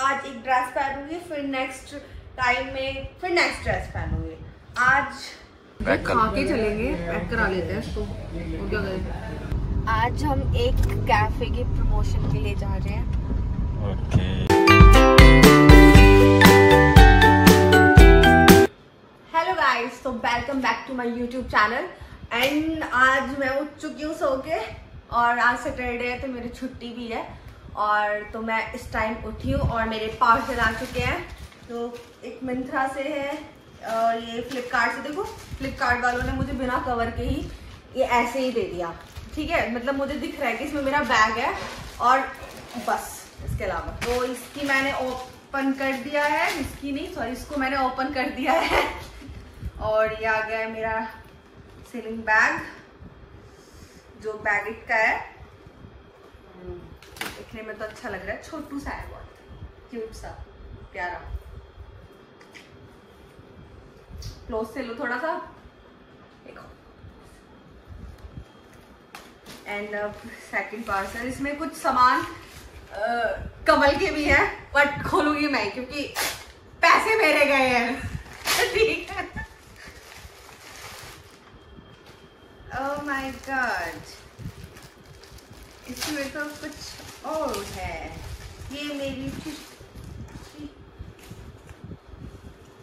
आज एक ड्रेस पहनूँगी फिर नेक्स्ट टाइम में फिर नेक्स्ट ड्रेस पहनूँगी। आज पैक खा के चलेंगे पैक करा लेते हैं इसको। और क्या करें? आज हम एक कैफ़े के प्रमोशन के लिए जा रहे हैं। ओके हेलो गाइस तो welcome back to my YouTube channel and आज मैं उठ चुकी हूँ सो के और आज सैटरडे है तो मेरी छुट्टी भी है। और तो मैं इस टाइम उठी हूँ और मेरे पार्सल आ चुके हैं। तो एक मिंत्रा से है और ये फ्लिपकार्ट से देखो फ्लिपकार्ट वालों ने मुझे बिना कवर के ही ये ऐसे ही दे दिया। ठीक है मतलब मुझे दिख रहा है कि इसमें मेरा बैग है और बस, इसके अलावा। तो इसकी मैंने ओपन कर दिया है, इसकी नहीं सॉरी इसको मैंने ओपन कर दिया है। और ये आ गया है मेरा सीलिंग बैग जो बैगिट का है। दिखने में तो अच्छा लग रहा है। छोटू सा है बहुत क्यूट सा। प्यारा। क्लोज से लो थोड़ा सा। देखो। एंड सेकंड पार्सल इसमें कुछ सामान अ, कमल के भी है बट खोलूँगी मैं क्योंकि पैसे मेरे गए हैं। ठीक है। ओह माय गॉड इसमें तो कुछ और है ये मेरी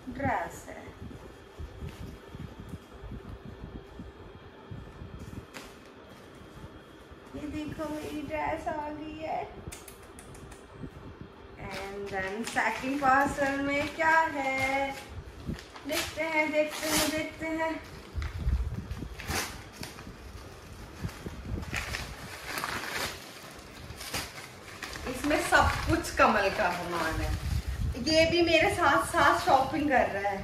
ड्रेस है ये देखो, मेरी ड्रेस आ गई है। एंड देन सेकंड पार्सल में क्या है? देखते हैं देखते हैं देखते हैं। इसमें सब कुछ कमल का सामान है। ये भी मेरे साथ साथ शॉपिंग कर रहा है।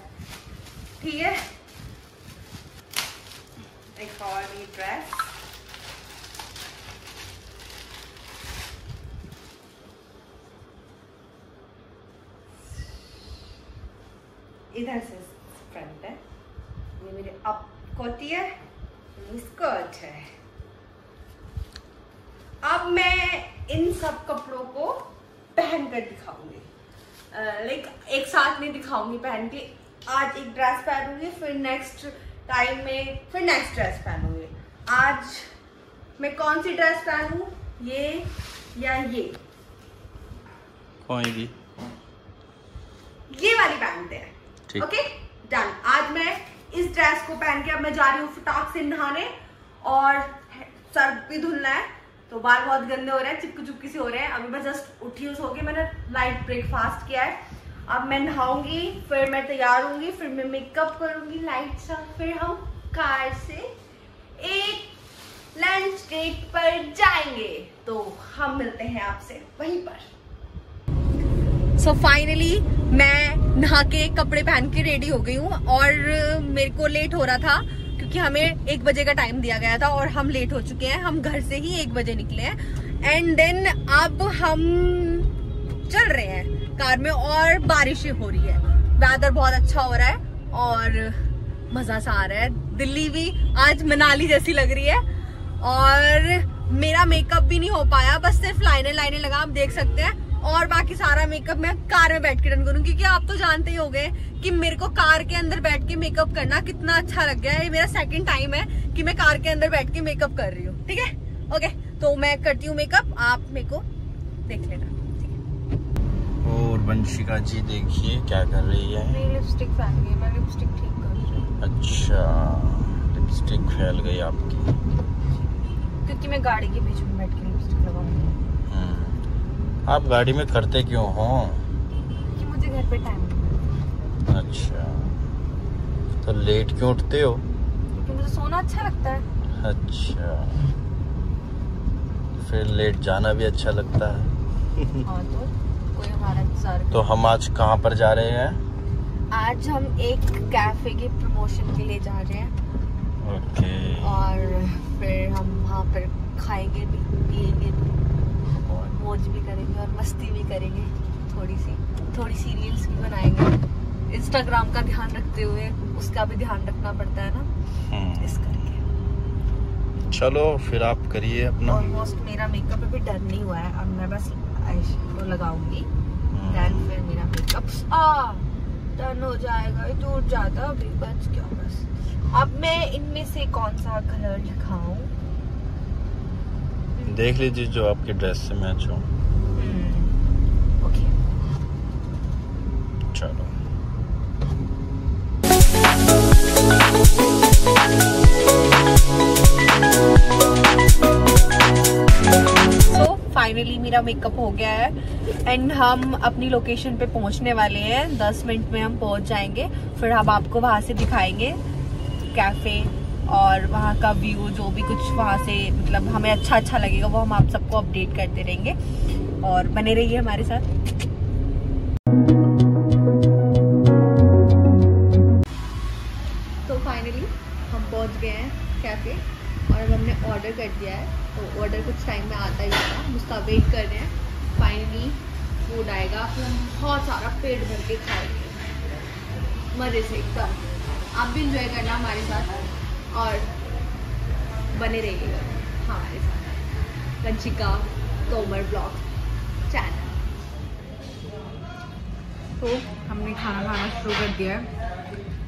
ठीक है? एक और ये ड्रेस इधर से फ्रंट है। ये मेरे अप कोटी है स्कर्ट है। अब मैं इन सब कपड़ों को पहन कर दिखाऊँगी। लाइक एक साथ नहीं दिखाऊँगी पहन के। आज एक ड्रेस पहनूँगी फिर नेक्स्ट टाइम में फिर नेक्स्ट ड्रेस पहनूँगी। आज मैं कौन सी ड्रेस पहनूं? ये या ये? कोई भी? ये वाली पहनते हैं ओके डन आज मैं इस ड्रेस को पहन के अब मैं जा रही हूँ फटाक से नहाने और सर भी धुलना है। तो बाल बहुत गंदे हो रहे हैं, चिपकी चुपकी से हो रहे हैं। अभी मैं जस्ट उठी हूँ, सो के मैंने लाइट ब्रेकफास्ट किया है। अब मैं नहाऊँगी, फिर मैं तैयार होंगी, फिर मैं मेकअप करूँगी लाइट सा फिर हम कार से एक लंच डेट पर जाएँगे। तो हम मिलते हैं आपसे वहीं पर। सो so फाइनली मैं नहा के कपड़े पहन के रेडी हो गई हूँ और मेरे को लेट हो रहा था। क्योंकि हमें एक बजे का टाइम दिया गया था और हम लेट हो चुके हैं। हम घर से ही एक बजे निकले हैं। एंड देन अब हम चल रहे हैं कार में और बारिश हो रही है। वेदर बहुत अच्छा हो रहा है और मज़ा सा आ रहा है। दिल्ली भी आज मनाली जैसी लग रही है और मेरा मेकअप भी नहीं हो पाया। बस सिर्फ़ लाइने लाइने लगा आप देख सकते हैं और बाकी सारा मेकअप मैं कार में बैठ के डन करूँ क्योंकि आप तो जानते ही हो गए कि मेरे को कार के अंदर बैठ के मेकअप करना कितना अच्छा लग गया है। ये मेरा सेकंड टाइम है कि मैं कार के अंदर बैठ के मेकअप कर रही हूँ ठीक है? ओके तो मैं करती हूँ मेकअप आप मेरे को देख लेना और वंशिका जी देखिए क्या कर रही है। मेरी लिपस्टिक फैल गई मैं लिपस्टिक ठीक कर रही हूँ। अच्छा लिपस्टिक फैल गई आपकी। क्योंकि मैं गाड़ी के बीच में बैठ के लिपस्टिक लगाऊँगी। आप गाड़ी में करते क्यों हो? क्योंकि मुझे घर पे टाइम अच्छा। तो लेट क्यों उठते हो? क्योंकि मुझे सोना अच्छा लगता है। अच्छा। फिर लेट जाना भी अच्छा लगता है। हाँ तो कोई हमारा तो हम आज कहाँ पर जा रहे हैं? आज हम एक कैफ़े के प्रमोशन के लिए जा रहे हैं। ओके और फिर हम वहाँ पर खाएँगे भी पिएँगे। भी और मौज भी करेंगे और मस्ती भी करेंगे। थोड़ी सी थोड़ी सी रील्स भी बनाएँगे। इंस्टाग्राम का ध्यान रखते हुए उसका भी ध्यान रखना पड़ता है ना? हम्म। इस करके। चलो फिर आप करिए अपना। ऑलमोस्ट मेरा मेकअप अभी डन नहीं हुआ है। अब मैं बस आई लगाऊँगी। हम्म। देन आ डन हो जाएगा। ये टूट जाता अभी बच गया बस। अब मैं इनमें से कौन सा कलर दिखाऊँ? देख लीजिए जो आपके ड्रेस से मैच हो। ओके चलो। फाइनली मेरा मेकअप हो गया है। एंड हम अपनी लोकेशन पे पहुँचने वाले हैं। दस मिनट में हम पहुँच जाएँगे। फिर हम आपको वहाँ से दिखाएँगे। कैफ़े और वहाँ का व्यू जो भी कुछ वहाँ से मतलब हमें अच्छा अच्छा लगेगा, वो हम आप सबको अपडेट करते रहेंगे। और बने रहिए हमारे साथ। तो फाइनली हम पहुँच गए हैं कैफ़े और अब हमने ऑर्डर कर दिया है। तो ऑर्डर कुछ टाइम में आता ही होगा। हम उसका वेट कर रहे हैं। फाइनली फ़ूड आएगा। फिर हम बहुत सारा पेट भर के खाएँगे। मज़े से एकदम। आप भी इंजॉय करना हमारे साथ। और बने रहिएगा हमारे साथ। Vanshika Tomar blog channel. तो हमने खाना खाना शुरू कर दिया है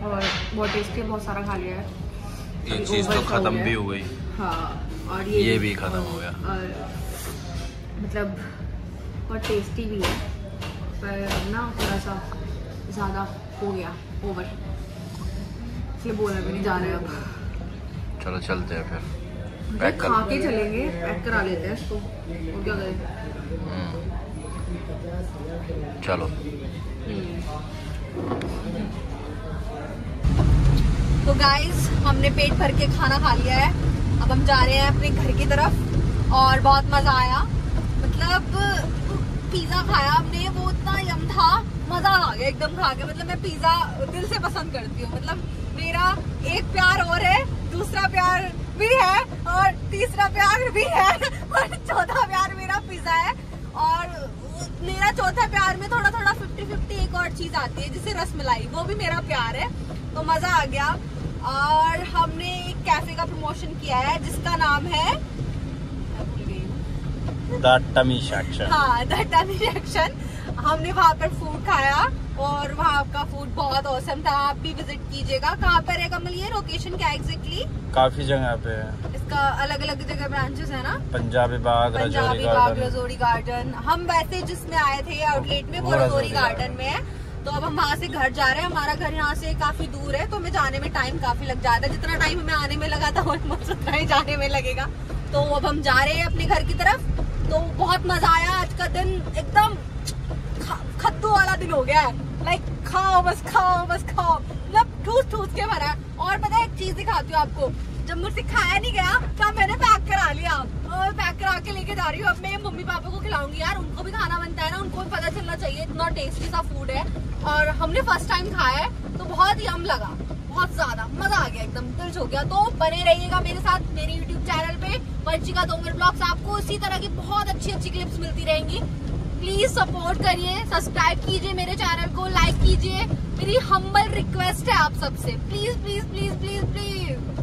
और बहुत टेस्टी बहुत सारा खा लिया है। ये चीज़ तो खत्म भी हो गई। हाँ और ये ये भी खत्म हो गया। और मतलब बहुत टेस्टी भी है पर ना थोड़ा सा ज़्यादा हो गया ओवर इसलिए बोला भी नहीं जा रहे अब। चलो चलते हैं फिर। पैक खा के चलेंगे पैक करा लेते हैं इसको। और क्या करें? हम्म। चलो। तो गाइस हमने पेट भर के खाना खा लिया है। अब हम जा रहे हैं अपने घर की तरफ़ और बहुत मज़ा आया। मतलब पिज्जा खाया हमने वो इतना यम था। एकदम खा के मतलब मैं पिज्जा दिल से पसंद करती हूँ। मतलब मेरा एक प्यार और है दूसरा प्यार भी है और तीसरा प्यार भी है और चौथा प्यार मेरा पिज्जा है। और मेरा चौथा प्यार में थोड़ा थोड़ा फिफ्टी फिफ्टी एक और चीज़ आती है जिसे रसमलाई वो भी मेरा प्यार है। तो मज़ा आ गया। और हमने एक कैफ़े का प्रमोशन किया है जिसका नाम है हूँ। द टमी सेक्शन हाँ द टमी रिएक्शन हमने वहाँ पर फ़ूड खाया। और वहाँ का फ़ूड बहुत औसम था आप भी विज़िट कीजिएगा। कहाँ पर है कमल? ये लोकेशन क्या एग्जैक्टली काफ़ी जगह पे है। इसका अलग अलग जगह ब्रांचेस है ना? पंजाबी बाग पंजाबी बाग रजौरी गार्डन हम वैसे जिसमें आए थे आउटलेट में वो रजौरी गार्डन में है। तो अब हम वहाँ से घर जा रहे हैं। हमारा घर यहाँ से काफ़ी दूर है तो हमें जाने में टाइम काफ़ी लग जाता है। जितना टाइम हमें आने में लगा था ऑलमोस्ट उतना ही जाने में लगेगा। तो अब हम जा रहे हैं अपने घर की तरफ़। तो बहुत मज़ा आया। आज का दिन एकदम ख- खद्दू वाला दिन हो गया है। लाइक खाओ, बस खाओ बस खाओ। मतलब ठूस ठूस के भरा है और पता है, एक चीज़ दिखाती हूँ आपको। जब मुझसे खाया नहीं गया तब मैंने पैक करा लिया। और पैक करा के लेके जा रही हूँ। अब मैं मम्मी पापा को खिलाऊँगी यार। उनको भी खाना बनता है ना। उनको भी पता चलना चाहिए, इतना टेस्टी सा फ़ूड है। और हमने फ़र्स्ट टाइम खाया है तो बहुत यम लगा। बहुत ज़्यादा। मज़ा आ गया एकदम। दिल हो गया। तो बने रहिएगा मेरे साथ, मेरे यूट्यूब चैनल पे। वंशिका डोंगर ब्लॉग्स। आपको इसी तरह की बहुत अच्छी अच्छी क्लिप्स मिलती रहेंगी। प्लीज़ सपोर्ट करिए सब्सक्राइब कीजिए मेरे चैनल को लाइक कीजिए। मेरी हम्बल रिक्वेस्ट है आप सबसे। Please please please please please